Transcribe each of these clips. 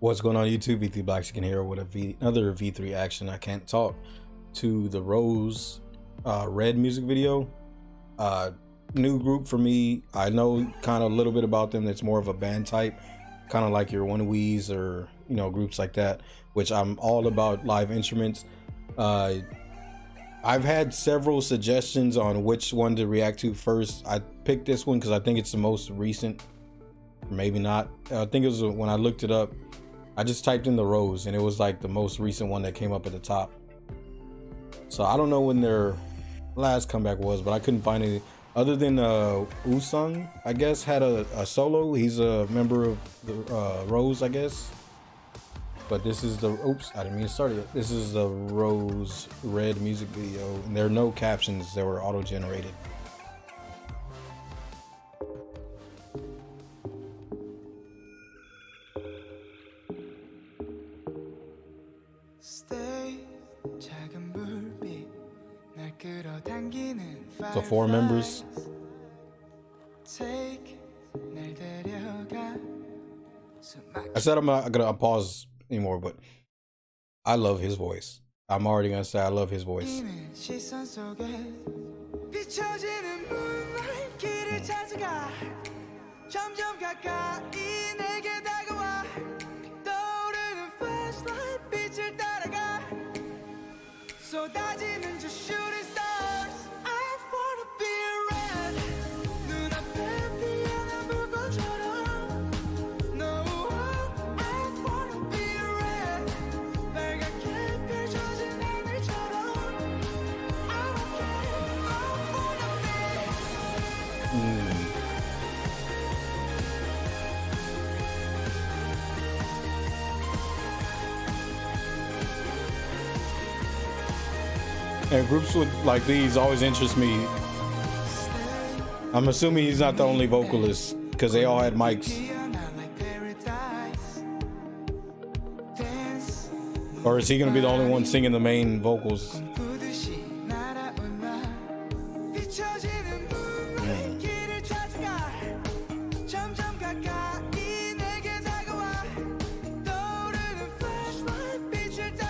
What's going on YouTube? V3 Blaxican here with a v another V3 action. I can't talk to the Rose uh, Red music video. Uh, new group for me. I know kind of a little bit about them. It's more of a band type, kind of like your ONEWEs or you know groups like that. Which I'm all about live instruments. Uh, I've had several suggestions on which one to react to first. I picked this one because I think it's the most recent. Maybe not. I think it was when I looked it up I just typed in the Rose and it was like the most recent one that came up at the top. So I don't know when their last comeback was, but I couldn't find any other than uh Woosung, I guess, had a, a solo. He's a member of the uh, Rose, I guess. But this is the oops, I didn't mean to start it. This is the Rose Red music video. And there are no captions that were auto-generated. So four members. I said I'm not gonna pause anymore, but I love his voice. I'm already gonna say I love his voice. And groups with like these always interest me. I'm assuming he's not the only vocalist because they all had mics. Or is he gonna be the only one singing the main vocals? Hmm.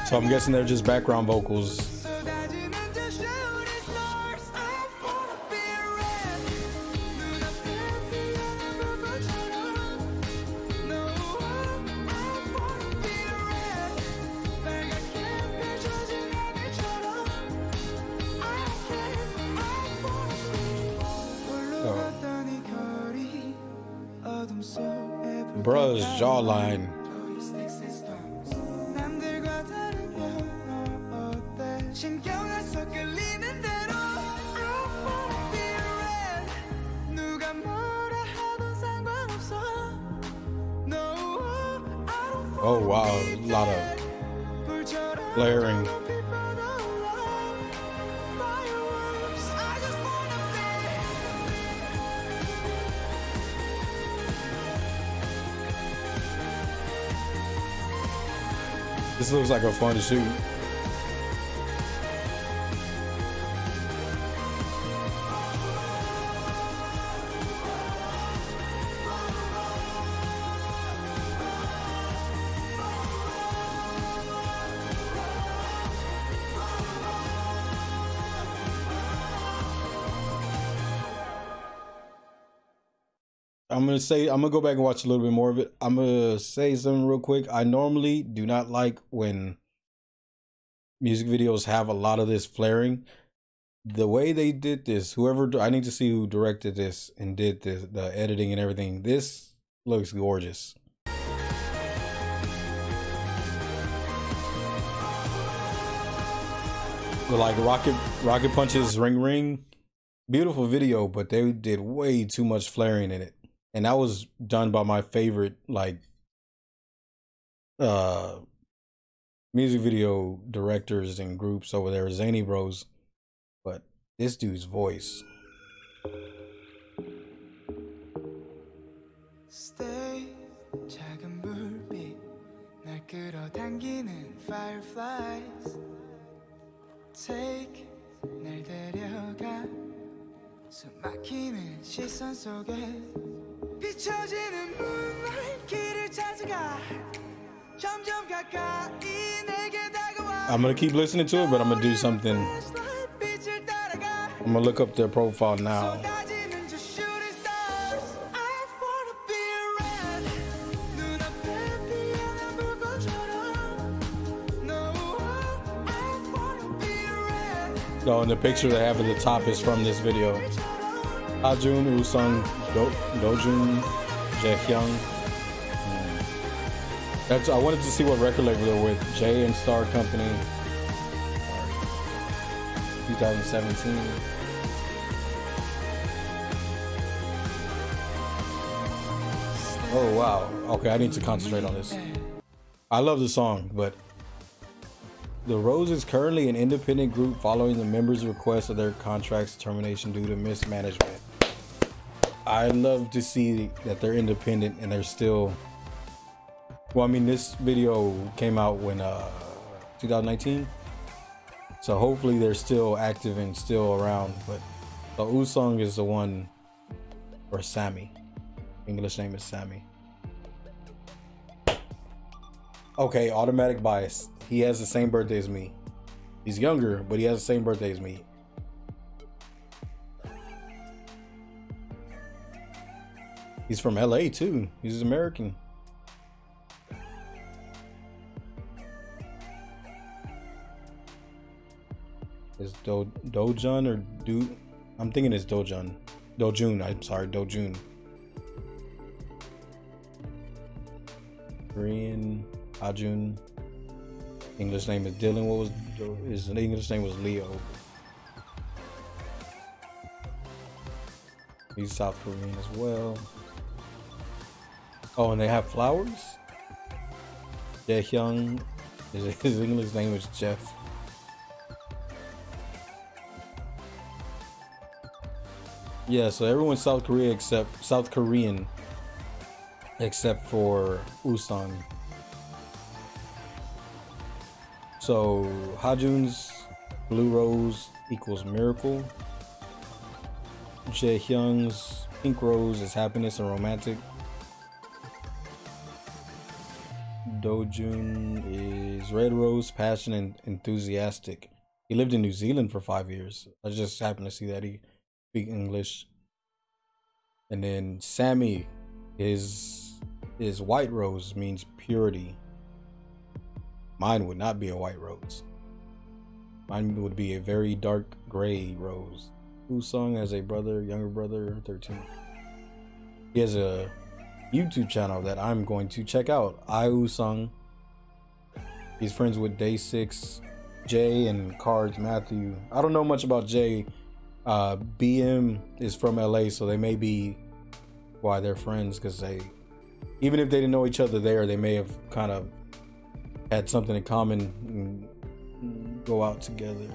So I'm guessing they're just background vocals. Bruh's jawline. Oh wow, a lot of blaring. This looks like a fun shoot. I'm gonna say I'm gonna go back and watch a little bit more of it. I'm gonna say something real quick. I normally do not like when music videos have a lot of this flaring. The way they did this, whoever I need to see who directed this and did this, the editing and everything. This looks gorgeous. like rocket rocket punches ring ring beautiful video but they did way too much flaring in it and that was done by my favorite like uh music video directors and groups over there, Zanybros. But this dude's voice. Stay, 작은 불빛 날 끌어당기는 fireflies. Take, 날 데려가 숨 막히는 시선 속에. 비춰지는 moonlight 길을 찾아가 점점 가까이 내게 다가와 I'm gonna keep listening to it, but I'm gonna do something. Flashlight 빛을 따라가 I'm gonna look up their profile now. 쏟아지는 저 shooting stars I wanna be red 눈앞에 피어난 불꽃처럼 No I wanna be red Oh, and the picture they have at the top is from this video. Hajun, Woosung, Do, Dojun, Jaehyung. Hmm. That's I wanted to see what record label they're with. J and Star Company. 2017. Oh wow. Okay, I need to concentrate on this. I love the song, but the Rose is currently an independent group following the members' request of their contract's termination due to mismanagement. I love to see that they're independent and they're still. Well, I mean, this video came out when uh 2019, so hopefully they're still active and still around. But the Woosung is the one, or Sammy. English name is Sammy. Okay, automatic bias. He has the same birthday as me. He's younger, but he has the same birthday as me. He's from LA too. He's American. Is Do Dojun or Do? I'm thinking it's Dojun. Dojun. I'm sorry, Dojun. Korean, Ajun. English name is Dylan. What was his English name was Leo. He's South Korean as well. Oh, and they have flowers. Jaehyung. His, his English name is Jeff. Yeah, so everyone's South Korea except South Korean, except for Woosung. So Hajun's Blue Rose equals miracle. Jaehyung's Pink Rose is happiness and romantic. Dojun is Red Rose, passion and enthusiastic. He lived in New Zealand for five years. I just happened to see that he speak English. And then Sammy is is White Rose means purity. Mine would not be a white rose. Mine would be a very dark gray rose. Woosung has a brother, younger brother, 13. He has a YouTube channel that I'm going to check out. I Woosung. He's friends with Day Six, Jae, and KARD's Matthew. I don't know much about Jae. Uh, BM is from LA, so they may be why they're friends because they, even if they didn't know each other there, they may have kind of had something in common and go out together.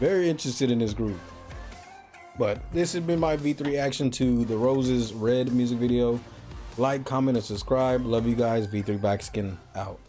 Very interested in this group. But this has been my V3 reaction to the Roses Red music video. Like, comment, and subscribe. Love you guys. V3 Blaxican out.